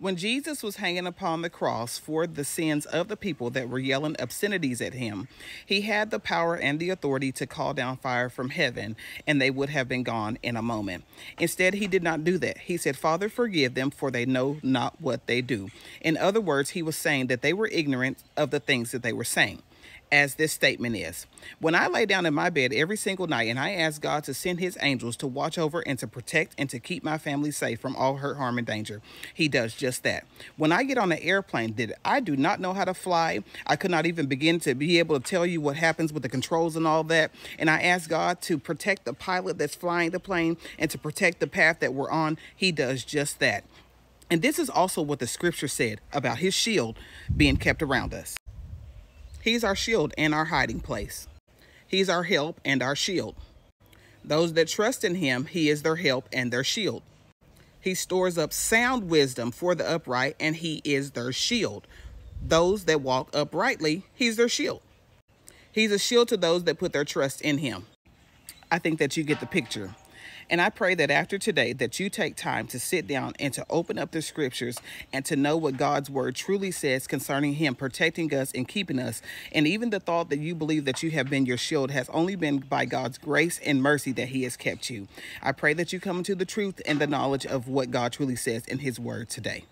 When Jesus was hanging upon the cross for the sins of the people that were yelling obscenities at him, he had the power and the authority to call down fire from heaven, and they would have been gone in a moment. Instead, he did not do that. He said, Father, forgive them, for they know not what they do. In other words, he was saying that they were ignorant of the things that they were saying as this statement is. When I lay down in my bed every single night and I ask God to send his angels to watch over and to protect and to keep my family safe from all hurt, harm, and danger, he does just that. When I get on an airplane did I do not know how to fly, I could not even begin to be able to tell you what happens with the controls and all that, and I ask God to protect the pilot that's flying the plane and to protect the path that we're on, he does just that. And this is also what the scripture said about his shield being kept around us. He's our shield and our hiding place. He's our help and our shield. Those that trust in him, he is their help and their shield. He stores up sound wisdom for the upright, and he is their shield. Those that walk uprightly, he's their shield. He's a shield to those that put their trust in him. I think that you get the picture. And I pray that after today that you take time to sit down and to open up the scriptures and to know what God's word truly says concerning him protecting us and keeping us. And even the thought that you believe that you have been your shield has only been by God's grace and mercy that he has kept you. I pray that you come into the truth and the knowledge of what God truly says in his word today.